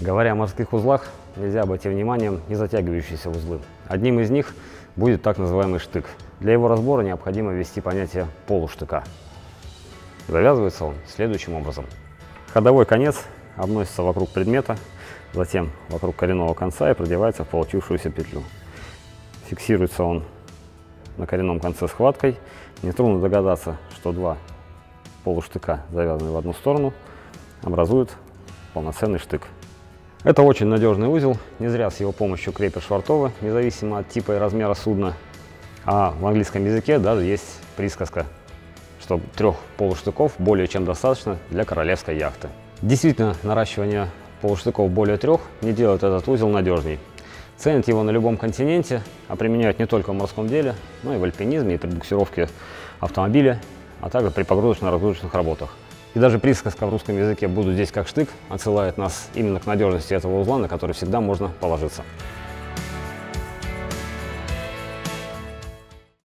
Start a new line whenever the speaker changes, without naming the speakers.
Говоря о морских узлах, нельзя обойти вниманием не затягивающиеся узлы. Одним из них будет так называемый штык. Для его разбора необходимо ввести понятие полуштыка. Завязывается он следующим образом. Ходовой конец обносится вокруг предмета, затем вокруг коренного конца и продевается в получившуюся петлю. Фиксируется он на коренном конце схваткой. Нетрудно догадаться, что два полуштыка, завязанные в одну сторону, образуют полноценный штык. Это очень надежный узел, не зря с его помощью крепят швартовы, независимо от типа и размера судна. А в английском языке даже есть присказка, что трех полуштыков более чем достаточно для королевской яхты. Действительно, наращивание полуштыков более трех не делает этот узел надежней. Ценят его на любом континенте, а применяют не только в морском деле, но и в альпинизме и при буксировке автомобиля, а также при погрузочно-разгрузочных работах. И даже присказка в русском языке «буду здесь как штык» отсылает нас именно к надежности этого узла, на который всегда можно положиться.